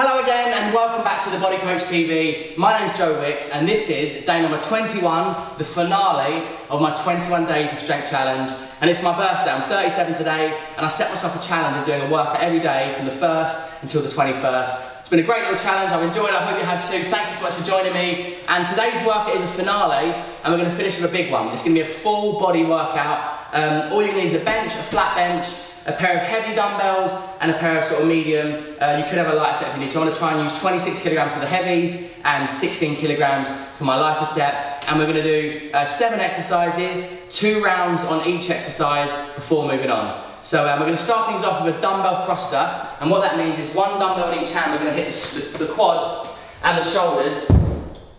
Hello again and welcome back to the Body Coach TV. My name is Joe Wicks and this is day number 21, the finale of my 21 days of strength challenge. And it's my birthday, I'm 37 today and I set myself a challenge of doing a workout every day from the 1st until the 21st. It's been a great little challenge, I've enjoyed it, I hope you have too. Thank you so much for joining me. And today's workout is a finale and we're going to finish with a big one. It's going to be a full body workout. Um, all you need is a bench, a flat bench, a pair of heavy dumbbells and a pair of sort of medium. Uh, you could have a light set if you need. So I'm gonna try and use 26 kilograms for the heavies and 16 kilograms for my lighter set. And we're gonna do uh, seven exercises, two rounds on each exercise before moving on. So um, we're gonna start things off with a dumbbell thruster. And what that means is one dumbbell in each hand, we're gonna hit the, the quads and the shoulders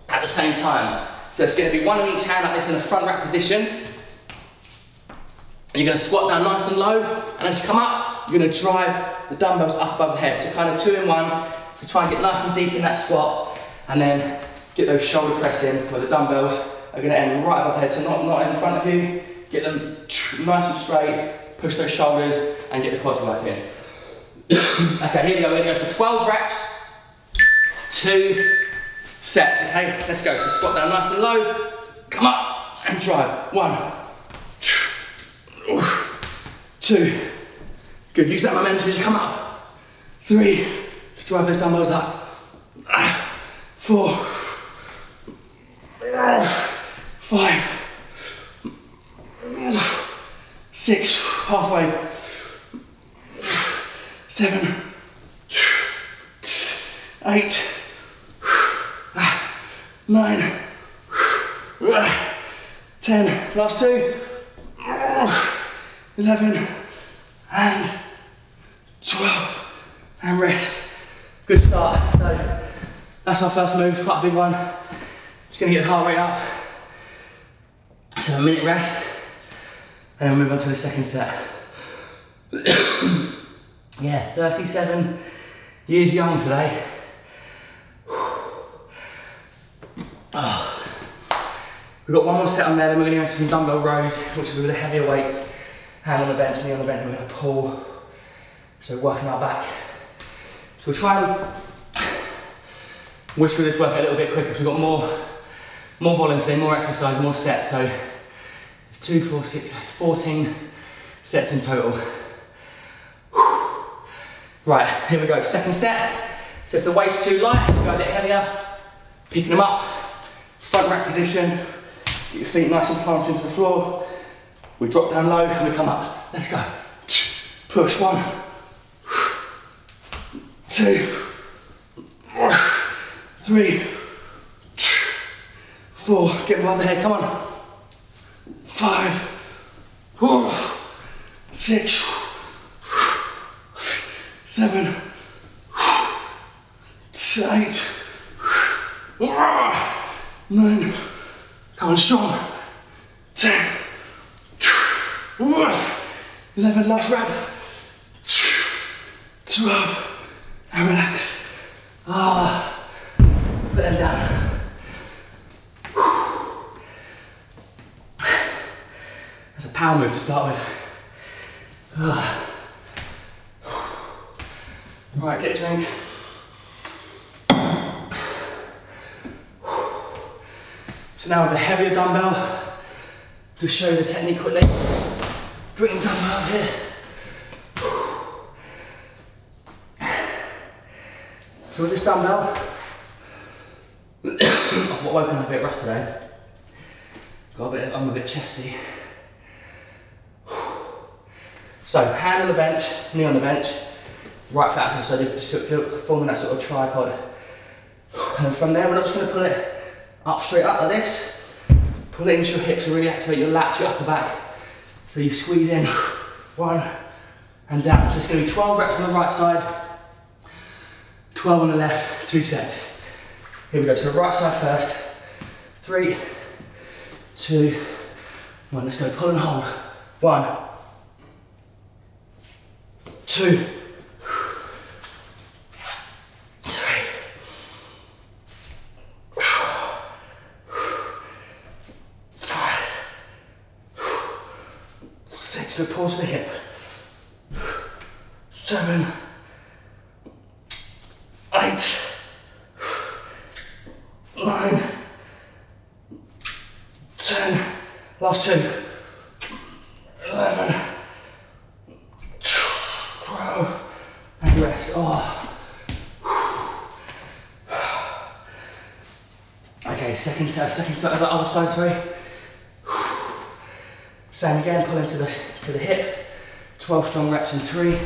at the same time. So it's gonna be one in each hand like this in a front rack position. You're gonna squat down nice and low, and as you come up, you're gonna drive the dumbbells up above the head. So kind of two in one. So try and get nice and deep in that squat, and then get those shoulder press in where the dumbbells are gonna end right above the head. So not, not in front of you, get them nice and straight, push those shoulders, and get the quads working. okay, here we go, we're gonna go for 12 reps, two sets, okay? Let's go, so squat down nice and low, come up, and drive. One, Two. Good, use that momentum as you come up. Three, to drive those dumbbells up. Four. Five. Six, halfway. Seven. Eight. Nine. Ten. Last two. 11 and 12 and rest. Good start. So that's our first move, quite a big one. Just gonna get the heart rate up. So a minute rest and then we'll move on to the second set. yeah, 37 years young today. Oh. We've got one more set on there, then we're gonna go into some dumbbell rows, which be with the heavier weights. Hand on the bench, knee on the bench, we're gonna pull. So working our back. So we'll try and whisper this work a little bit quicker we've got more, more volume today, more exercise, more sets. So two, four, six, 14 sets in total. Right, here we go, second set. So if the weight's too light, go a bit heavier, picking them up, front rack position, Get your feet nice and planted into the floor. We drop down low and we come up. Let's go. Push, one, two, three, four. Get above the head, come on. Five, six, seven, eight, nine, Come on, strong. 10, 11, last rep. 12, and relax. Ah, them down. That's a power move to start with. Ah. Right, get a drink. So now with a heavier dumbbell, just show you the technique quickly. Bring the dumbbell out here. So with this dumbbell, I've woken up a bit rough today. Got a bit, I'm a bit chesty. So hand on the bench, knee on the bench, right foot out so just forming that sort of tripod. And from there, we're not just going to pull it up straight up like this. Pull it into your hips and really activate your lats, your upper back. So you squeeze in, one, and down. So it's gonna be 12 reps on the right side, 12 on the left, two sets. Here we go, so right side first. Three, two, one. Let's go, pull and hold. One, two, So pause the hip. Seven. eight, nine, ten, last two, eleven, twelve, and rest. Oh. Okay, second set, second set of the other side, sorry. Same again, pull into the to the hip. 12 strong reps in three,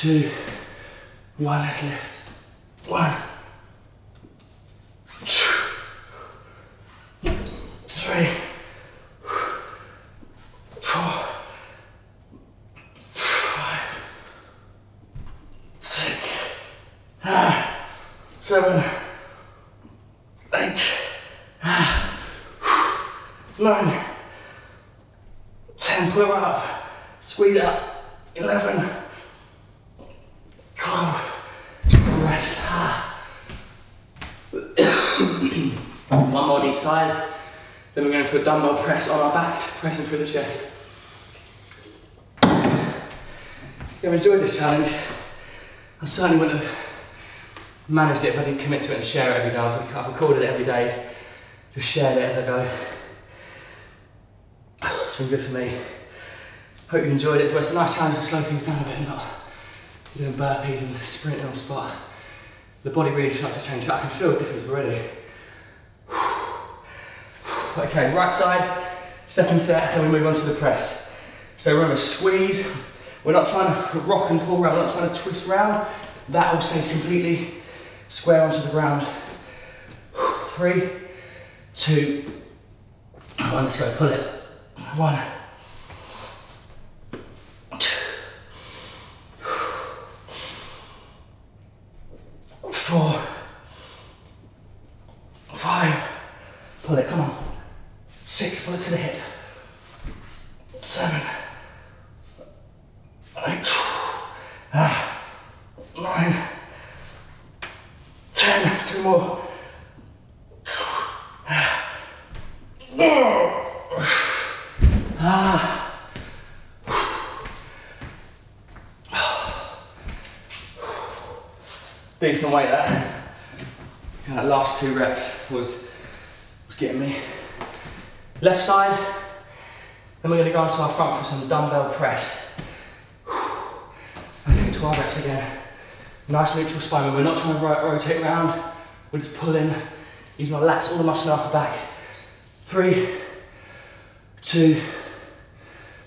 two, one, let's lift. One, two, three, four, five, six, seven, eight, nine, ten, pull it up, squeeze it up, 11, 12, rest. One more on each side, then we're going to do a dumbbell press on our backs, pressing through the chest. You've enjoyed this challenge, I certainly wouldn't have managed it if I didn't commit to it and share it every day. I've, I've recorded it every day, just shared it as I go. It's been good for me. Hope you enjoyed it. Well, it's a nice challenge to slow things down a bit not doing burpees and sprinting on the spot. The body really starts to change. I can feel the difference already. Okay, right side, second set, then we move on to the press. So remember, squeeze. We're not trying to rock and pull around, we're not trying to twist around. That all stays completely square onto the ground. Three, two, one, let's go, pull it. One, two, four, five, pull it, come on. Six, pull it to the hip. Seven, eight, ah, nine, ten, two more. Ah. Decent weight that. That last two reps was was getting me. Left side, then we're to go onto our front for some dumbbell press. Okay, 12 reps again. Nice neutral spine. We're not trying to ro rotate around. We're just pulling, using our lats, all the muscle in our upper back. Three, two,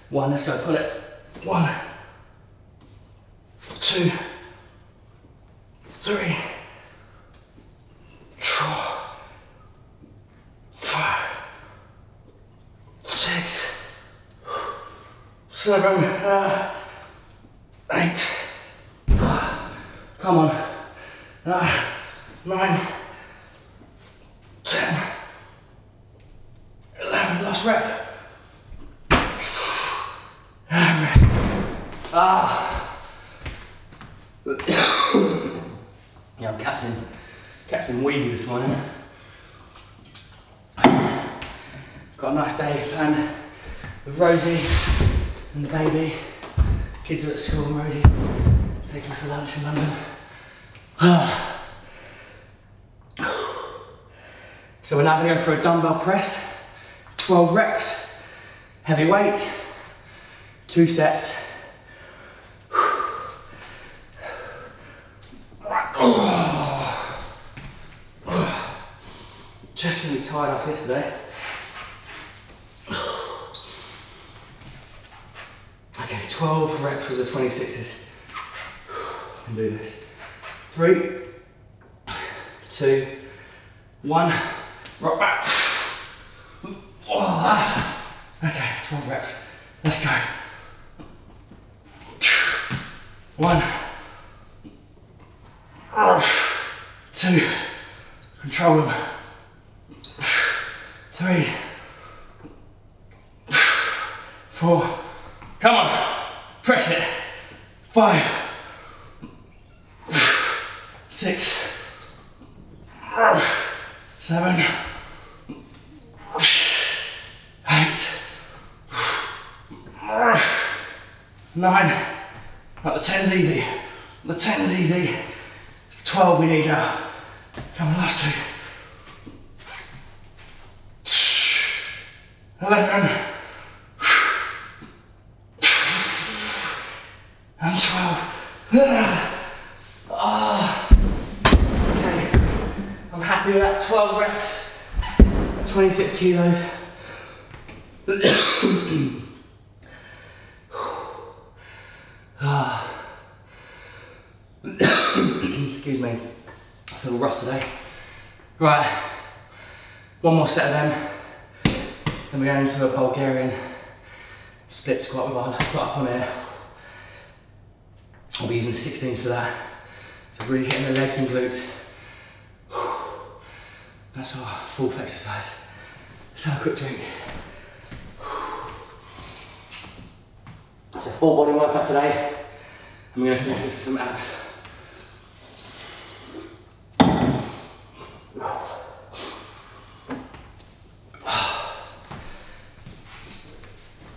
one. Let's go. Pull it. One, two, three, four, five, six, seven, uh, eight. Come on. Uh, nine, ten, eleven. Last rep. Ah. Yeah, I'm catching, catching weedy this morning. Got a nice day planned with Rosie and the baby. Kids are at school and Rosie taking me for lunch in London. so we're now going to go for a dumbbell press, 12 reps, heavy weight, two sets. Just gonna be tired off yesterday. Okay, 12 reps with the 26s. I can do this. Three, two, one, rock back. Okay, 12 reps. Let's go. One, two, control them. Three, four, come on, press it. Five, six, seven, eight, nine. Right, the ten's easy. The ten's easy. 12 we need now. Come on, last two. 11. And 12. Ah. Okay. I'm happy with that 12 reps at 26 kilos. Ah. Excuse me. I feel rough today. Right. One more set of them. Then we're going into a Bulgarian split squat with our foot up on here. I'll be using 16s for that. So really hitting the legs and glutes. That's our fourth exercise. Let's have a quick drink. It's a full body workout today. I'm going to finish with some abs.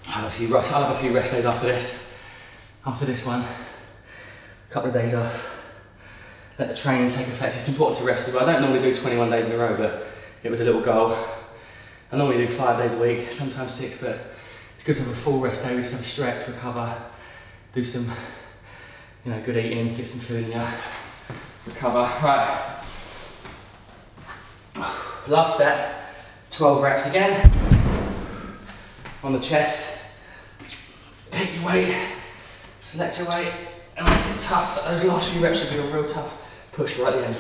I'll have a few I'll have a few rest days after this. After this one, a couple of days off. Let the training take effect. It's important to rest as well. I don't normally do 21 days in a row, but it was a little goal. I normally do five days a week, sometimes six, but it's good to have a full rest day, have a stretch, recover, do some, you know, good eating, get some food in you, recover. Right. Last set, 12 reps again. On the chest. Pick your weight, select your weight, and make it tough. Those last few reps should be a real tough push right at the end.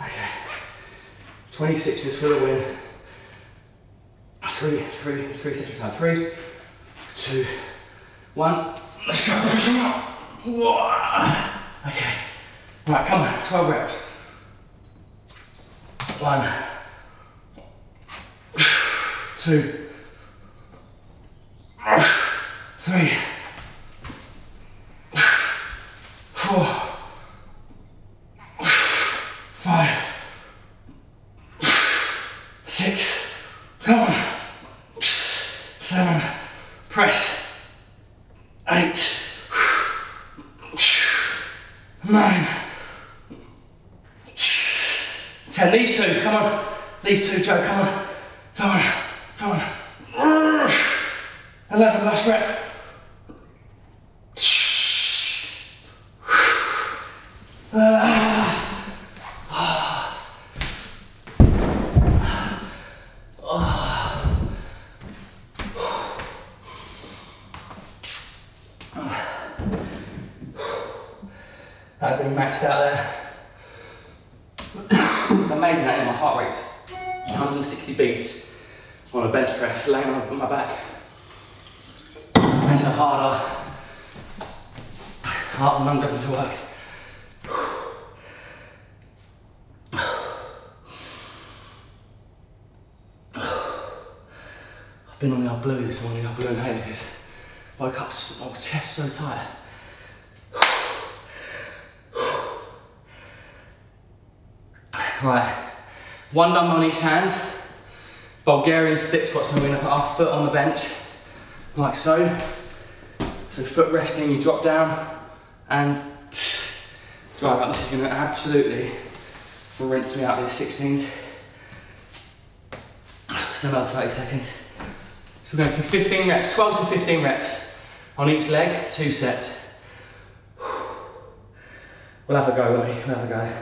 Okay. 26s for the win. Three, three, three seconds time. Three, two, one. Let's go. Push them up. Okay. Right, come on. 12 reps. One, two, three, four, five, six, come on, seven, press, eight, nine, ten. These two, come on, these two, Joe, come on, come on, come on. Eleven, last rep. That's been maxed out there. Amazing that my heart rate's 160 beats on a bench press, laying on my back. Makes it harder. Heart and dropping to work. I've been on the blue this morning, old blue and hay woke up, my chest so tight. Right, one dumbbell on each hand. Bulgarian split squats, and we're gonna put our foot on the bench, like so. So foot resting, you drop down and drive up. This is gonna absolutely rinse me out these 16s. Still another 30 seconds. So we're going for 15 reps, 12 to 15 reps on each leg, two sets. We'll have a go, won't we? We'll have a go.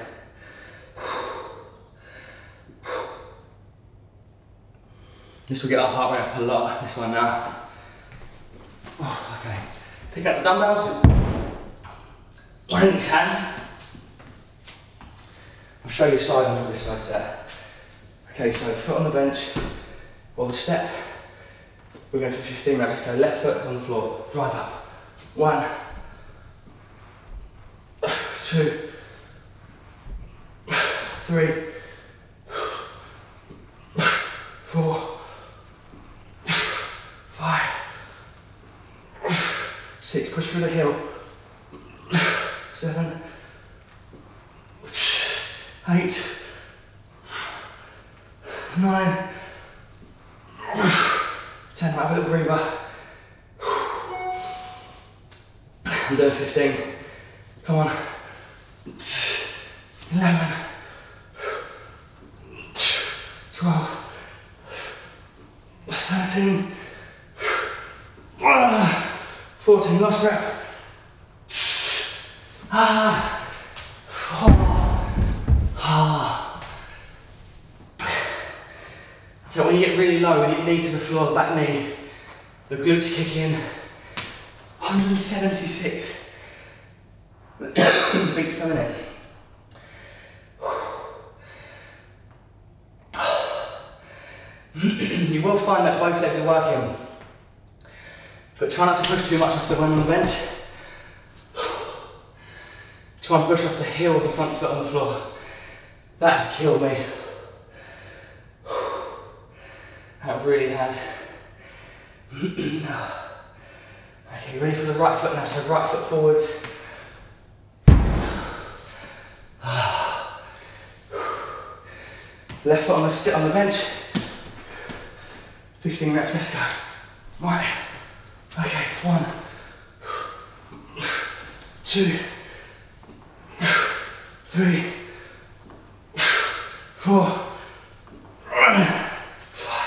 This will get our heart rate up a lot, this one now. Pick up the dumbbells. One in each hand. I'll show you side on this first set. Okay, so foot on the bench, or the step. We're going for 15 reps. Go left foot on the floor, drive up. One, two, three, four, five, six. Push through the heel. Seven, eight, nine, ten. Have a little breather. I'm doing 15. Come on. 11, 12, 13, ah, 14, last rep. Ah, ah. So when you you knee to the floor, back knee, the glutes kick in. 176 beats per minute. you will find that both legs are working. But try not to push too much off the one on the bench. Try and push off the heel of the front foot on the floor. That has killed me. That really has. okay, ready for the right foot now, so right foot forwards. Left foot on the, sit on the bench. 15 reps, let's go. Right. Okay, one, two, three, four, five,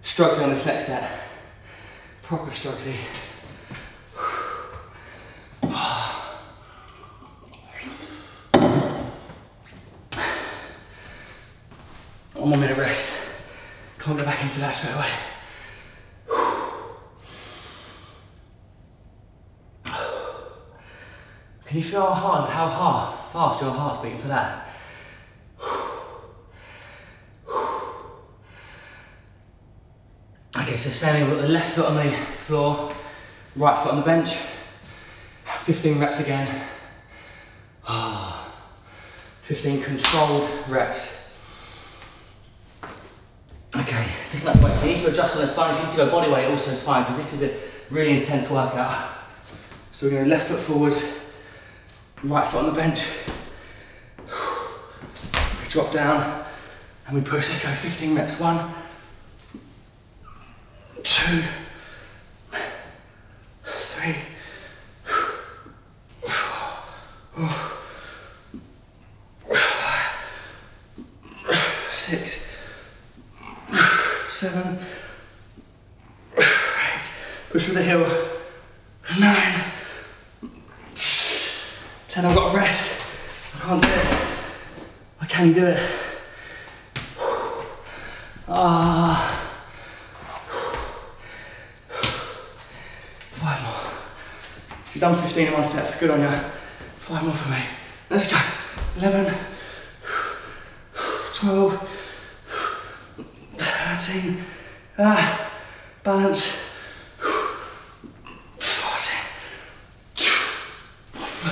Structure on this next set. Proper structure. One more minute rest. Can't go back into that straight away. Can you feel how hard, how hard, fast your heart's beating for that? Okay, so same, we've got the left foot on the floor, right foot on the bench. 15 reps again. Ah, 15 controlled reps. Okay, picking up weights. You need to adjust on the spine, if you need to go body weight, also is fine, because this is a really intense workout. So we're going left foot forwards, right foot on the bench. We drop down and we push. Let's go 15 reps. One, two, three, six, seven, eight. Push with the heel. Nine, ten. I've got to rest. I can't do it. I can do it. Ah. Five more. You've done 15 in one set. Good on you. Five more for me. Let's go. 11, 12, 13. Ah, balance. 14.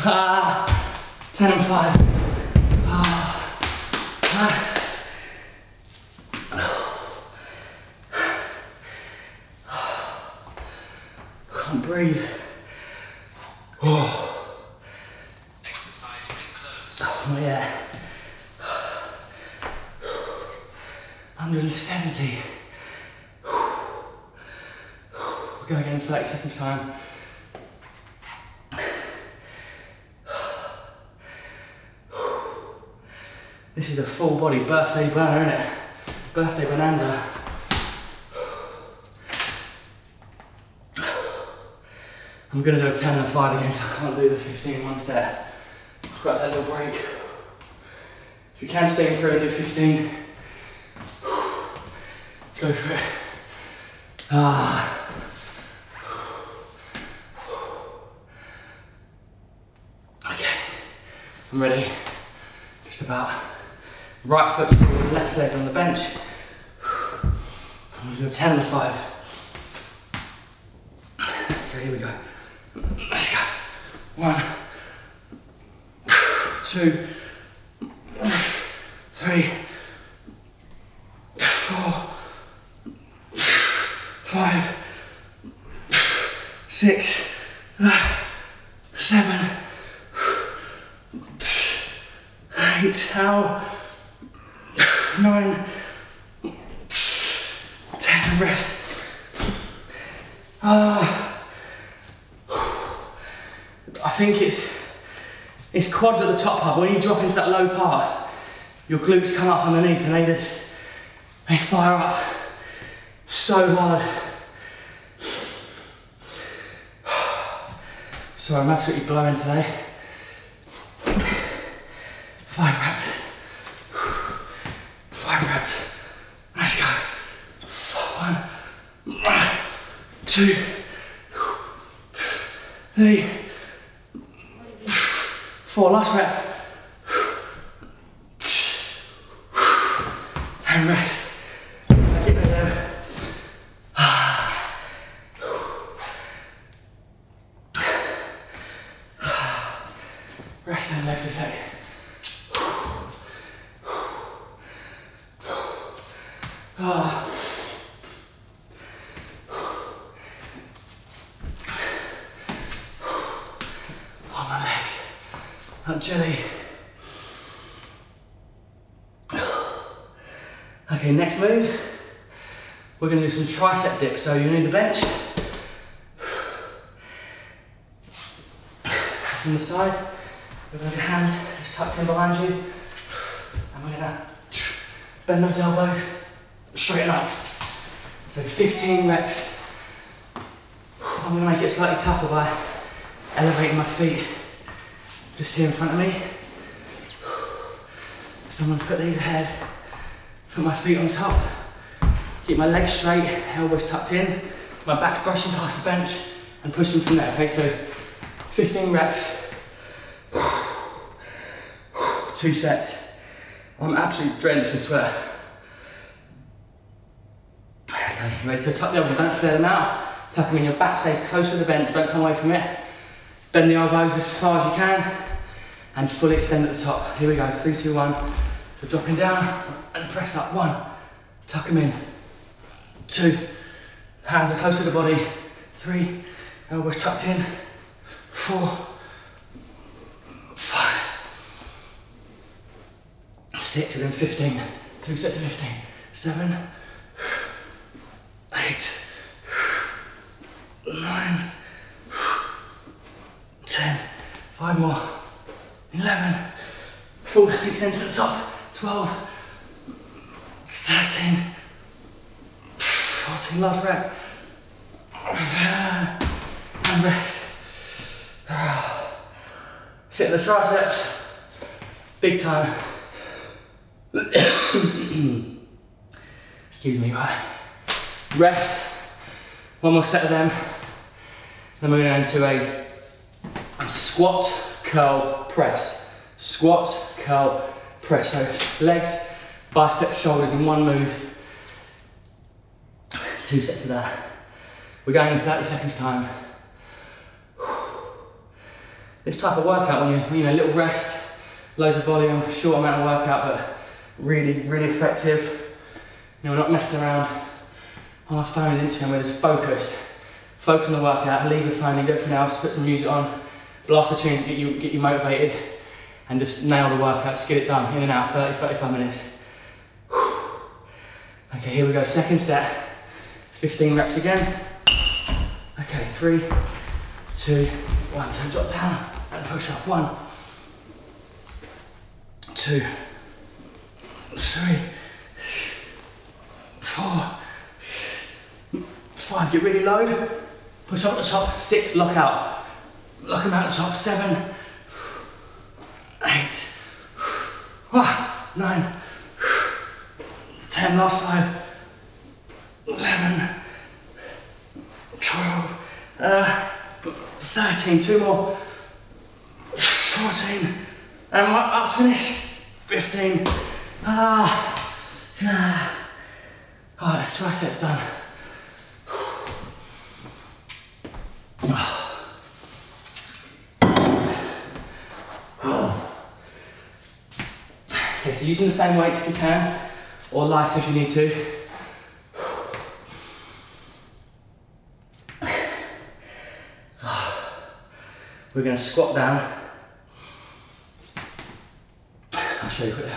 Ah, 10 and 5. Ah, ah. Can't breathe. Oh, Exercise ring closed. not yet. 170. We're going again in 30 seconds time. This is a full body birthday burner, isn't it? Birthday bonanza. I'm gonna do a 10 and a 5 again, so I can't do the 15 in one set. I've got that little break. If you can stay in through and do 15, go for it. Ah. Okay, I'm ready. Just about. Right foot left leg on the bench. I'm gonna do a 10 and a 5. Okay, here we go. Let's go. One, two, three, four, five, six, seven, eight, ow, nine, ten, rest. Ah. I think it's it's quads at the top part. When you drop into that low part, your glutes come up underneath and they just they fire up so hard. So I'm absolutely blowing today. Five reps. Five reps. Let's go. One, two, three, four. Last rep. And rest. Get rid of Rest and legs a sec. Ah. Oh, my legs. That jelly. Okay, next move. We're going to do some tricep dips. So you need the bench. From the side. To your hands just tucked in behind you. And we're to bend those elbows, straighten up. So 15 reps. I'm to make it slightly tougher by elevating my feet just here in front of me. So I'm to put these ahead, put my feet on top, keep my legs straight, elbows tucked in, my back brushing past the bench and pushing from there. Okay, so 15 reps, two sets. I'm absolutely drenched in sweat. Okay, ready? So tuck the elbows, don't flare them out. Tuck them in your back, stays close to the bench, don't come away from it. Bend the elbows as far as you can and fully extend at the top. Here we go, three, two, one. So dropping down and press up. One, tuck them in. Two, hands are close to the body. Three, elbows tucked in. Four, five, six, and then 15. Two sets of 15. Seven, eight, nine, 10, five more, 11, full extend to the top, 12, 13, 14, last rep, and rest. Sit in the triceps, big time. Excuse me, right. Rest, one more set of them, then we're going into a squat, curl, press. Squat, curl, press. So legs, biceps, shoulders in one move. Two sets of that. We're going in 30 seconds time. This type of workout, when you you know, little rest, loads of volume, short amount of workout, but really, really effective. You know, we're not messing around on our phone Instagram, we're just focused. Focus on the workout, leave the phone, leave everything else, put some music on, blast the tunes, get you, get you motivated, and just nail the workout, just get it done, in and out, 30, 35 minutes. Okay, here we go, second set, 15 reps again. Okay, three, two, one. So drop down and push up. One, two, three, four, five. Get really low. Push up the top. Six, lock out. Lock them out the top. Seven, eight, nine, ten. Last five. Eleven, twelve, uh, thirteen. Two more. Fourteen. And? Up to finish. Fifteen. Ah. ah. Alright, triceps done. Okay, so using the same weights if you can, or lighter if you need to. We're going to squat down. I'll show you quickly.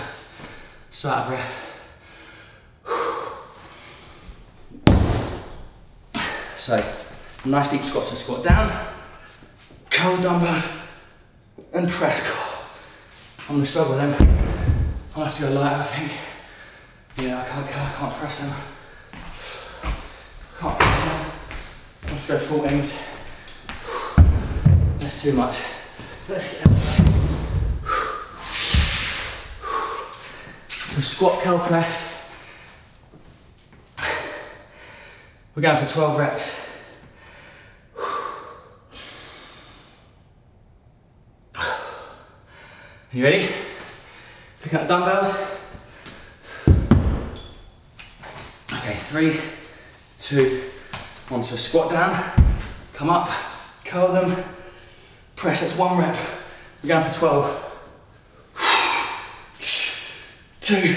So out of breath. So, nice deep squat. So squat down, curl dumbbells, and press. I'm gonna struggle then. I'll have to go lighter, I think. Yeah, I can't, I can't press them. Can't press them. I have to go full aims. That's too much. Let's get out Squat, curl, press. We're going for 12 reps. You ready? Pick up the dumbbells. Okay, three, two, one. So squat down, come up, curl them, press. That's one rep. We're going for 12. Two.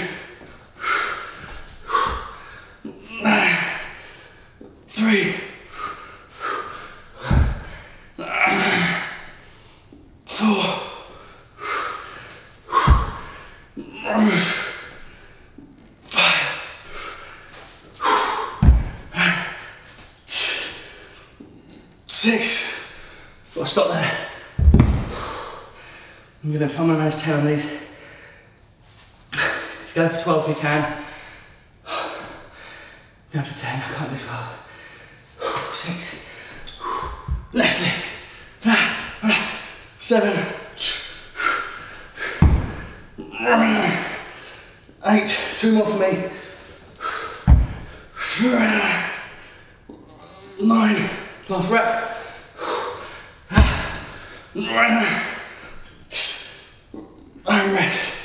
Three. Four. Five. Six. To stop there. I'm gonna, I'm gonna manage 10 on these. Go for 12 if you can. Go for 10, I can't do 12. Six. Left leg. Seven. Eight. Two more for me. Nine. Last rep. And rest.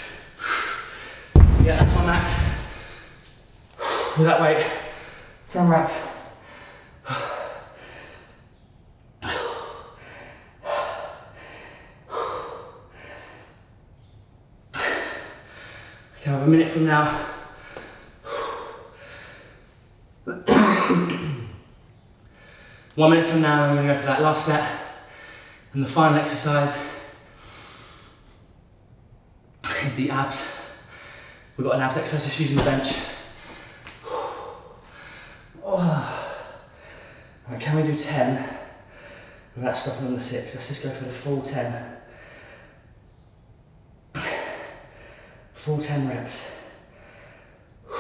That's max. With that weight. One rep. Okay, I have a minute from now. One minute from now, I'm going to go for that last set. And the final exercise is the abs. We've got an abs exercise just using the bench. Oh. Right, can we do 10 without stopping on the six? Let's just go for the full 10. Full 10 reps.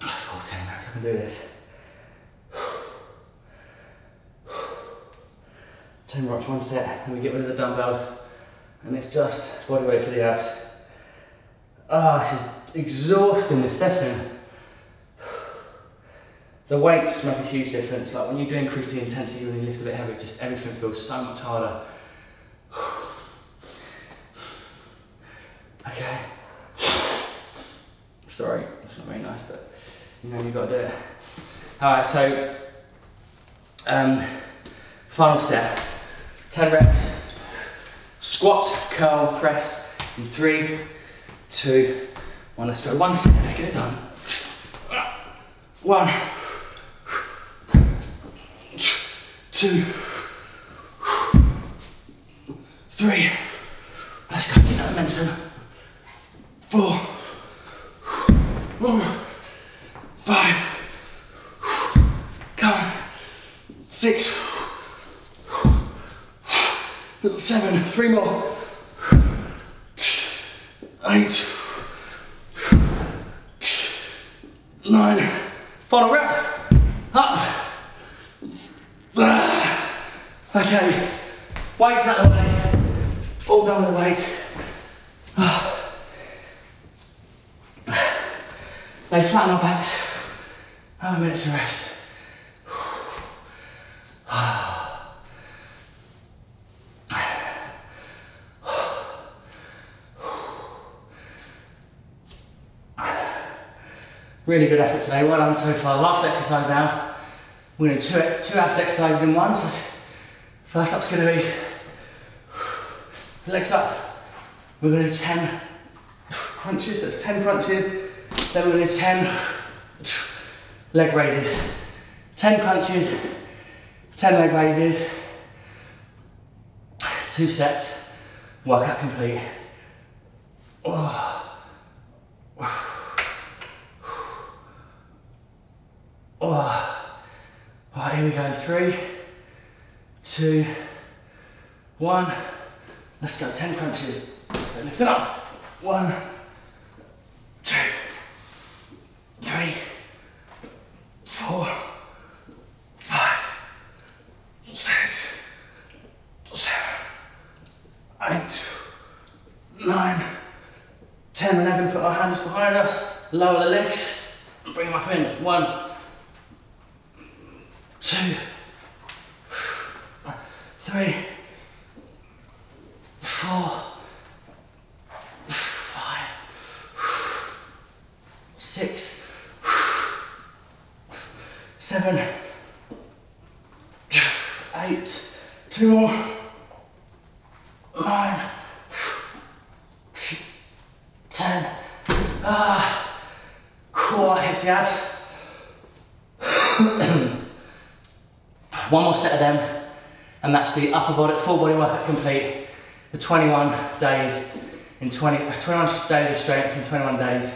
Full 10 reps, I can do this. 10 one set, and we get rid of the dumbbells, and it's just body weight for the abs. Ah, this is exhausting this session. The weights make a huge difference. Like when you do increase the intensity when you lift a bit heavier, just everything feels so much harder. Okay. Sorry, it's not very nice, but you know you've got to do it. Alright, so um, final set. 10 reps. Squat, curl, press in three, two, one. Let's go. One set, let's get it done. One, two, three. Let's go, get that momentum. Four, five, come on, six, seven, three more, eight, nine, final rep, up. Okay, weights the way, all done with the weights. Ah. They flatten our backs, have a minute to rest. Ah. Really good effort today, well done so far. Last exercise now. We're gonna do two, two abs exercises in one. So first up's gonna be legs up. We're gonna do 10 crunches, so 10 crunches. Then we're gonna do 10 leg raises. 10 crunches, 10 leg raises, two sets, workout complete. Oh. Oh. Right, here we go. Three, two, one. Let's go. Ten crunches. So lift it up. One, two, three, four, five, six, seven, eight, nine, ten, eleven. Put our hands behind us. Lower the legs. Bring them up in. One two, three, four, five, six, seven, eight, two more, nine, ten. Ah, core hits the abs. One more set of them, and that's the upper body, full body workout complete. The 21 days in 20, uh, 21 days of strength in 21 days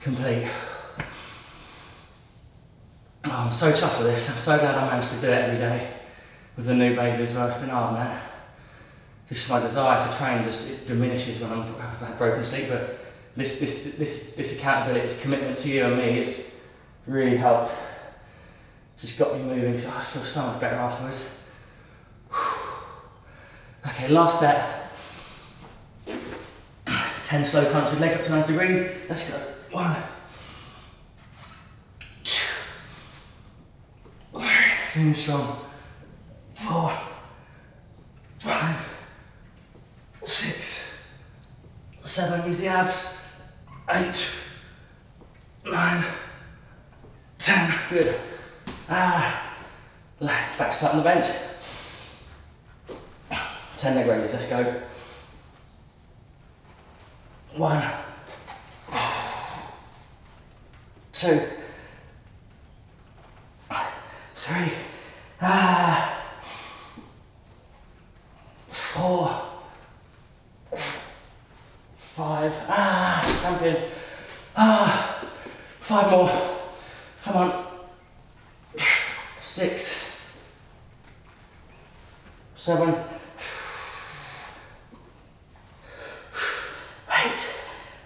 complete. Oh, I'm so chuffed with this. I'm so glad I managed to do it every day with the new baby as well. It's been hard, man. Just my desire to train just it diminishes when I'm, I've broken sleep, but this, this, this, this accountability, this commitment to you and me has really helped just got me moving because I feel so much better afterwards. Okay, last set. 10 slow crunches, legs up to 90 degrees. Let's go. One, two, three, feeling strong. Four, five, six, seven, use the abs. Eight, nine, ten. Good. Ah, back on the bench. 10 leg raises, let's go. One, two, three, ah, four, five, ah, champion, ah, five more, come on, six, seven, eight,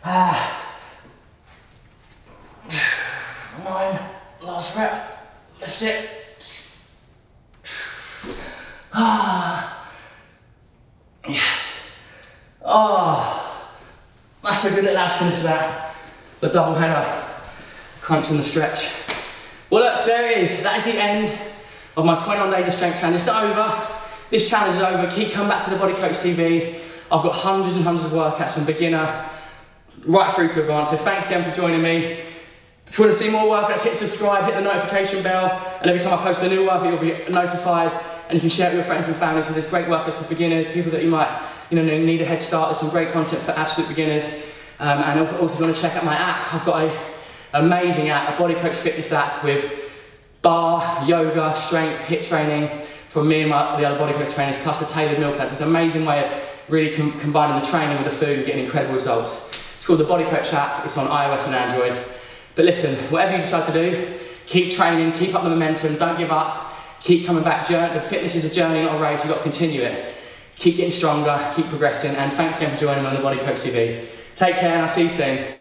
ah, nine, last rep, lift it, ah, yes, oh, that's a good little ab finish that, the double header, crunch and the stretch. Well look, there it is. That is the end of my 21 days of strength training. It's not over. This challenge is over. Keep coming back to the Body Coach TV. I've got hundreds and hundreds of workouts from beginner right through to advanced. So thanks again for joining me. If you want to see more workouts, hit subscribe, hit the notification bell, and every time I post a new workout, you'll be notified. And you can share it with your friends and family. So there's great workouts for beginners, people that you might, you know, need a head start. There's some great content for absolute beginners. Um, and also, if you want to check out my app, I've got an amazing app, a body coach fitness app with barre, yoga, strength, HIIT training from me and my, the other body coach trainers, plus a tailored meal plan. It's an amazing way of really com combining the training with the food and getting incredible results. It's called the Body Coach app. It's on iOS and Android. But listen, whatever you decide to do, keep training, keep up the momentum, don't give up, keep coming back. The fitness is a journey, not a race. You've got to continue it. Keep getting stronger, keep progressing, and thanks again for joining me on the Body Coach TV. Take care, and I'll see you soon.